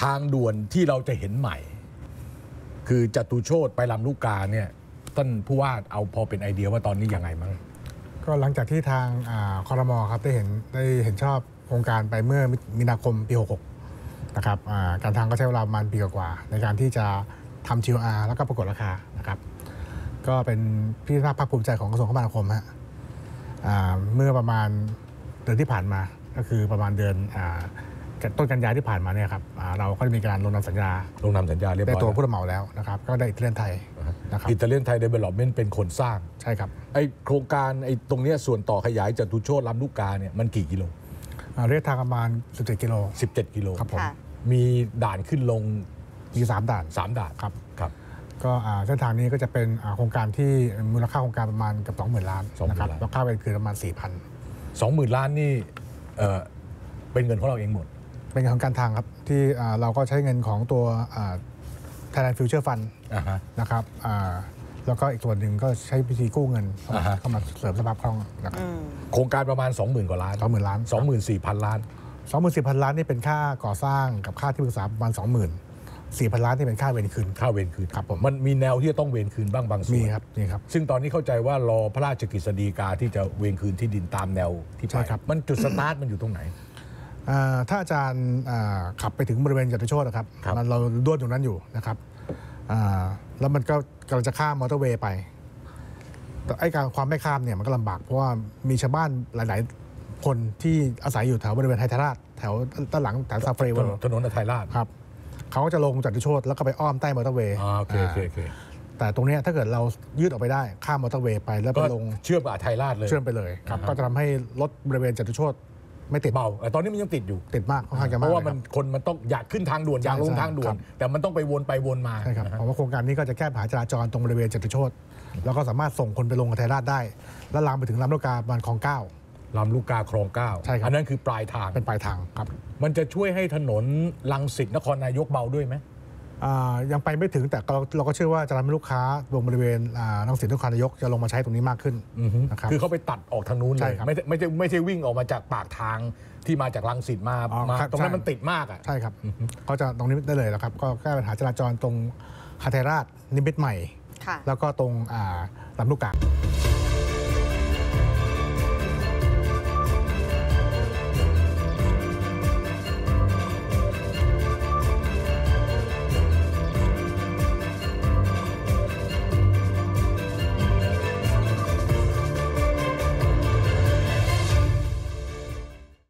ทางด่วนที่เราจะเห็นใหม่ คือจตุโชตไปลำลูกกาเนี่ยท่านผู้ว่าเอาพอเป็นไอเดียว่าตอนนี้ยังไงมั้งก็หลังจากที่ทางคอรมอครับได้เห็นได้เห็นชอบโครงการไปเมื่อมีนาคมปี 66 นะครับการทางก็ใช้เวลาประมาณปีกว่า ในการที่จะทำ GOR แล้วก็ประกวดราคานะครับก็เป็นที่น่าภาคภูมิใจของกระทรวงคมนาคมฮะเมื่อประมาณเดือนที่ผ่านมาก็คือประมาณเดือนอ ต้นกันยายนที่ผ่านมาเนี่ยครับอ่าเราก็ได้มีการลงนามสัญญาลงนามสัญญาเรียบร้อยได้ตัวผู้รับเหมาแล้วนะครับก็ได้อิตาเลียนไทยนะครับอิตาเลียนไทยเดเวล็อปเมนต์เป็นคนสร้างใช่ครับไอโครงการไอตรงเนี้ยส่วนต่อขยายจตุโชติลำลูกกาเนี่ยมันกี่กิโลอ่าระยะทางประมาณ 17 กิโล 17 กิโลครับผมค่ะมีด่านขึ้นลงมีสามด่าน 3 ด่านครับครับก็อ่าเส้นทางนี้ก็จะเป็นอ่าโครงการที่มูลค่าโครงการประมาณเกับ 20,000 ล้าน20,000นะครับล้านแล้วค่าเป็นคือประมาณ20,000 ล้านนี่เอ่อเป็นเงินของเราเองหมด4,000 เป็นเงินของการทางครับที่อ่าเราก็ใช้เงินของตัวอ่า Thailand Future Fund อ่าฮะนะครับอ่าแล้วก็อีกส่วนหนึ่งก็ใช้วิธีกู้เงินเข้ามาอ่าฮะเข้ามาเสริมสภาพคล่องนะครับอืมโครงการประมาณ 20,000 กว่าล้าน 20,000 ล้าน 24,000 ล้าน 24,000 ล้านนี่เป็นค่าก่อสร้างกับค่าที่ปรึกษาประมาณ 20,000 4,000 ล้านนี่เป็นค่าเวรคืน ค่าเวรคืนครับผมมันมีแนวที่จะต้องเวรคืนบ้างบางส่วนมีครับมีครับ ซึ่งตอนนี้เข้าใจว่ารอพระราชกฤษฎีกาที่จะเวรคืนที่ดินตามแนวที่ไปใช่ครับมันจุดสตาร์ทมันอยู่ตรงไหนอ่า ถ้าอาจารย์อ่าขับไปถึงบริเวณจตุโชตนะครับครับมันเราด้วนอยู่นั้นอยู่นะครับอ่าแล้วมันก็กำลังจะข้ามมอเตอร์เวย์ไปแต่ไอ้การความไม่ข้ามเนี่ยมันก็ลำบากเพราะว่ามีชาวบ้านหลาย ๆ คนที่อาศัยอยู่แถวบริเวณไทยทราชแถวด้านหลังแถวซาฟรีถเวินลนด์ถนนอภัยราชครับเขาก็จะลงจตุโชตแล้วก็ไปอ้อมใต้มอเตอร์เวย์อ่าโอเคโอเคโอเคแต่ตรงเนี้ยถ้าเกิดเรายืดออกไปได้ข้ามมอเตอร์เวย์ไปแล้วก็ไปลงเชื่อมกับอาทัยราชเลยเชื่อมไปเลยครับอ่าฮะก็จะทำให้รถบริเวณจตุโชต ไม่ติด เบาแต่ตอนนี้มันยังติดอยู่ ติดมากค่อนข้างจะเพมากราะว่าเลยคมัรันบคนมันต้องอยากขึ้นทางด่วนอยากลงใช่ทางด่วครันบแต่มันต้องไปวนไปวนมาใช่ครับนะฮะ ผมว่าโครงการนี้ก็จะแก้ปัญหาจราจรตรงบริเวณจตุโชตแล้วก็สามารถส่งคนไปลงกับไทยราชได้ แล้วลามไปถึงลำลูกกาบานคลองเก้า ลำลูกกาคลองเก้าใช่ครับ อันนั้นคือปลายทาง เป็นปลายทางครับ มันจะช่วยให้ถนนลังสิตนครนายกเบาด้วยไหมอ่า ยังไปไม่ถึงแต่เราเราก็เชื่อว่าจะทำให้ลูกค้าลงบริเวณอ่านังสินทุกคานายกจะลงมาใช้ตรงนี้มากขึ้นนะครับคือเขาไปตัดออกทางนู้นเลใช่ยครับไม่ใช่ไม่ใช่ไม่ใช่วิ่งออกมาจากปากทางที่มาจากลังสิตมาอ๋อมาครับตรงนั้นใช่มันติดมากอะใช่ครับก็จะตรงนี้ได้เลยแล้วครับก็แก้ปัญหาจราจรตรงคาเทราชนิมิตรใหม่ค่ะแล้วก็ตรงอ่าลำลูกกา